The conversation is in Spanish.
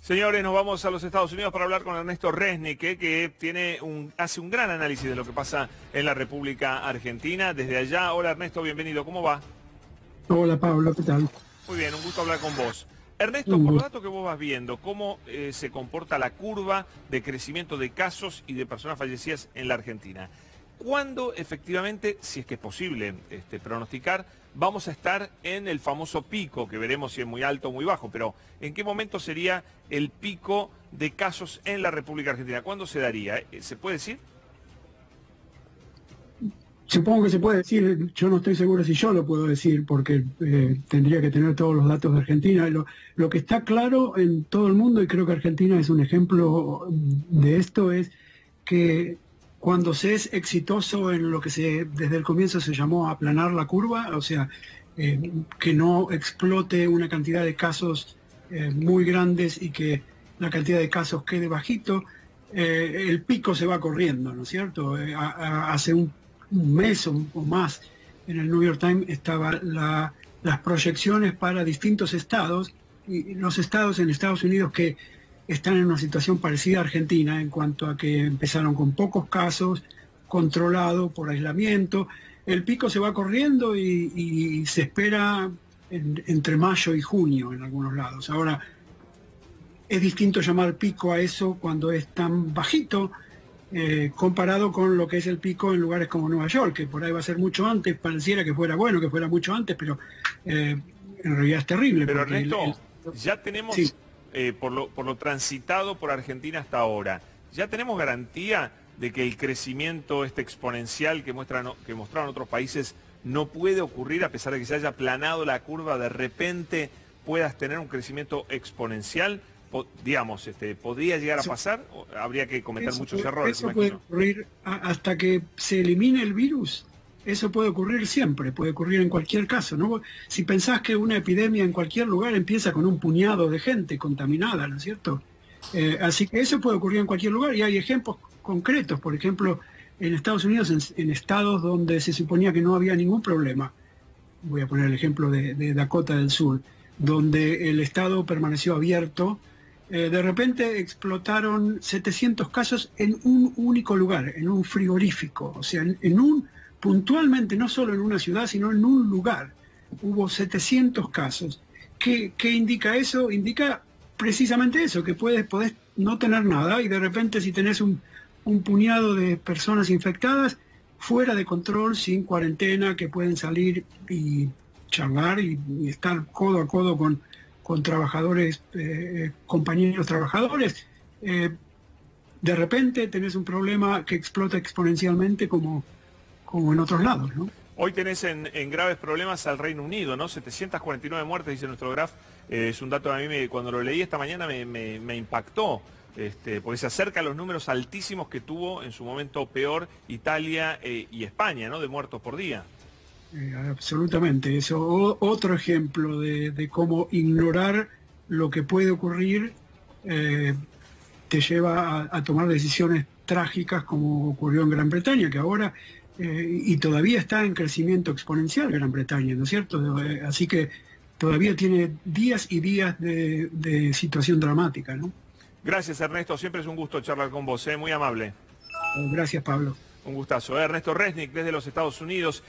Señores, nos vamos a los Estados Unidos para hablar con Ernesto Resnick, eh, que tiene un, hace un gran análisis de lo que pasa en la República Argentina. Desde allá, hola Ernesto, bienvenido, ¿cómo va? Hola Pablo, ¿qué tal? Muy bien, un gusto hablar con vos. Ernesto, por lo datos que vos vas viendo, ¿cómo eh, se comporta la curva de crecimiento de casos y de personas fallecidas en la Argentina? ¿Cuándo efectivamente, si es que es posible este, pronosticar, vamos a estar en el famoso pico, que veremos si es muy alto o muy bajo, pero ¿en qué momento sería el pico de casos en la República Argentina? ¿Cuándo se daría? Eh, ¿Se puede decir? Supongo que se puede decir, yo no estoy seguro si yo lo puedo decir, porque eh, tendría que tener todos los datos de Argentina. Lo, lo que está claro en todo el mundo, y creo que Argentina es un ejemplo de esto, es que cuando se es exitoso en lo que se desde el comienzo se llamó aplanar la curva, o sea, eh, que no explote una cantidad de casos eh, muy grandes y que la cantidad de casos quede bajito, eh, el pico se va corriendo, ¿no es cierto? hace un, mes o, más en el New York Times estaban las proyecciones para distintos estados, y los estados en Estados Unidos que están en una situación parecida a Argentina en cuanto a que empezaron con pocos casos, controlado por aislamiento. El pico se va corriendo y, se espera entre mayo y junio en algunos lados. Ahora, es distinto llamar pico a eso cuando es tan bajito, eh, comparado con lo que es el pico en lugares como Nueva York, que por ahí va a ser mucho antes, pareciera que fuera bueno, que fuera mucho antes, pero eh, en realidad es terrible. Pero Ernesto, ya tenemos eh, por, lo, por lo transitado por Argentina hasta ahora, ¿ya tenemos garantía de que el crecimiento este exponencial que, muestran, que mostraron otros países no puede ocurrir a pesar de que se haya aplanado la curva, de repente puedas tener un crecimiento exponencial? digamos, este, ¿podría llegar a pasar? ¿O habría que cometer muchos errores. Eso puede ocurrir hasta que se elimine el virus. Eso puede ocurrir siempre, puede ocurrir en cualquier caso. ¿no? Si pensás que una epidemia en cualquier lugar empieza con un puñado de gente contaminada, ¿no es cierto? Eh, así que eso puede ocurrir en cualquier lugar y hay ejemplos concretos, por ejemplo, en Estados Unidos, en, estados donde se suponía que no había ningún problema. Voy a poner el ejemplo de, Dakota del Sur, donde el estado permaneció abierto. Eh, de repente explotaron 700 casos en un único lugar, en un frigorífico, o sea, en un puntualmente, no solo en una ciudad, sino en un lugar. Hubo 700 casos. ¿Qué, indica eso? Indica precisamente eso, que puedes, podés no tener nada y de repente si tenés un, puñado de personas infectadas, fuera de control, sin cuarentena, que pueden salir y charlar y, estar codo a codo con, con trabajadores, eh, compañeros trabajadores. Eh, de repente tenés un problema que explota exponencialmente como, como en otros lados. ¿no? Hoy tenés en, graves problemas al Reino Unido, ¿no? 749 muertes, dice nuestro graf. Eh, es un dato que a mí, cuando lo leí esta mañana, me, impactó. Este, porque se acerca a los números altísimos que tuvo en su momento peor Italia eh, y España, ¿no? De muertos por día. Eh, absolutamente. Eso, otro ejemplo de, cómo ignorar lo que puede ocurrir te lleva a, a tomar decisiones trágicas como ocurrió en Gran Bretaña, que ahora eh, y todavía está en crecimiento exponencial Gran Bretaña, ¿no es cierto? Eh, así que todavía tiene días y días de, situación dramática, ¿no? Gracias Ernesto, siempre es un gusto charlar con vos, ¿eh? muy amable. Gracias Pablo. Un gustazo. Ernesto Resnick desde los Estados Unidos.